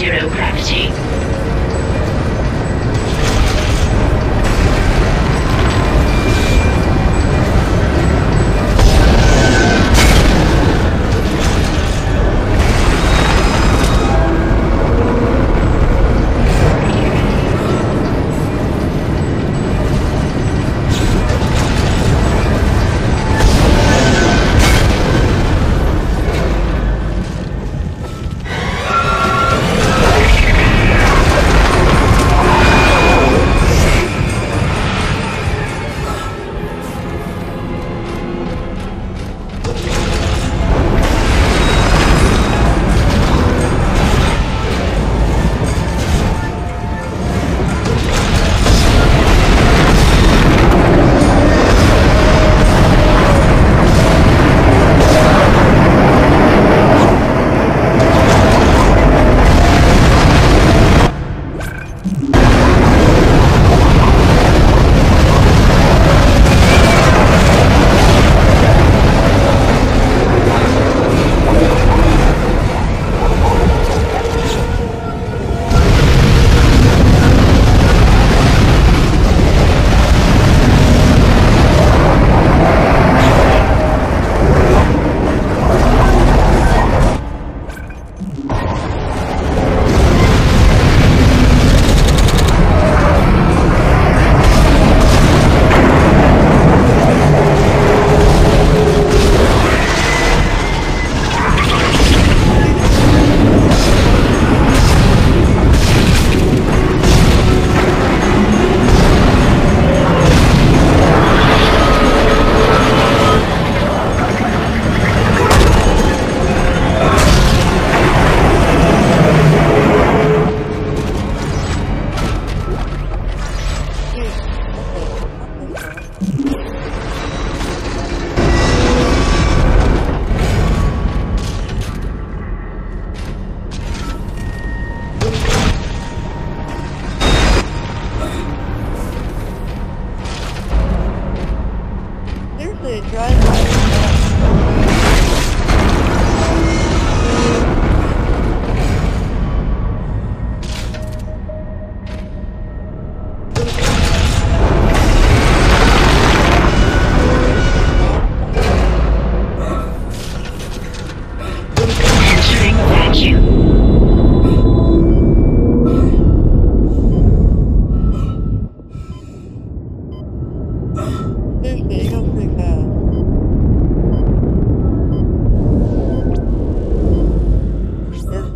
zero gravity.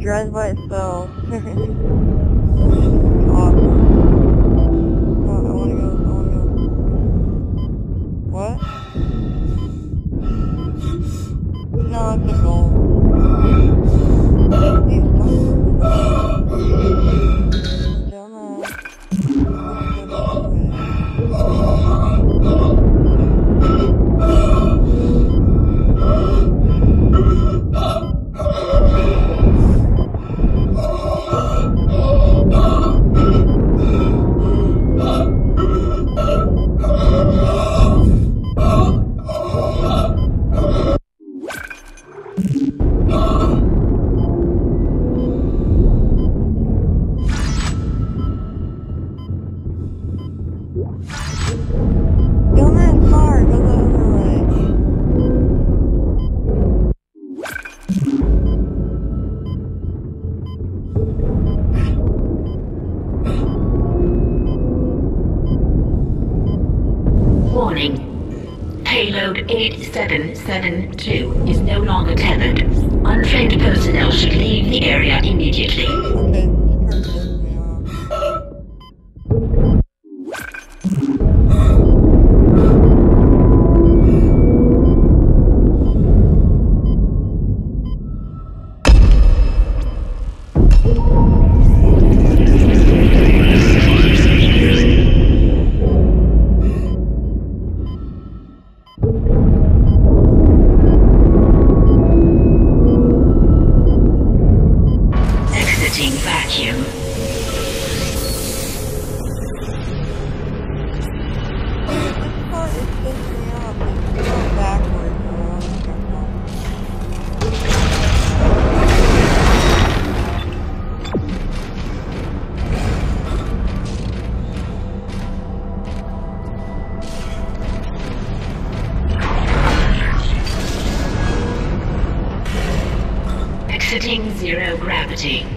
drive by itself. Payload 8772 is no longer tethered. Untrained personnel should leave the area immediately. Zero gravity.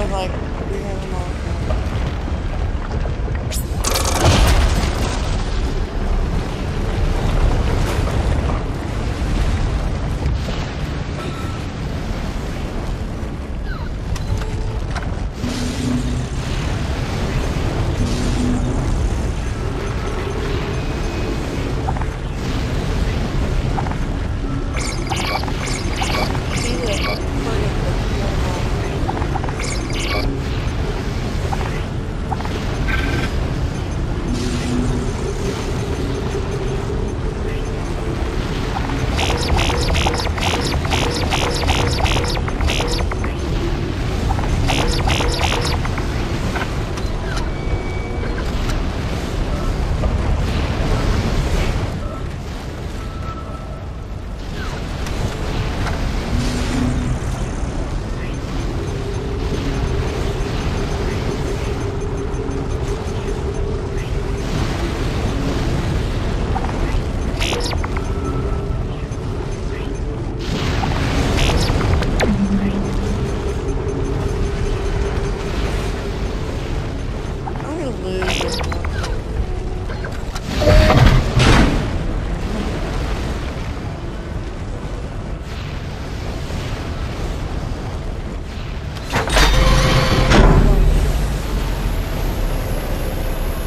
Like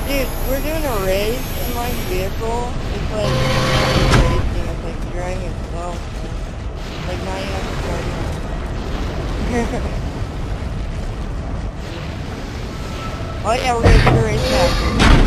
Dude, we're doing a race in my vehicle. It's like racing. It's like driving itself. Like not even starting. oh yeah, we're gonna do a race now.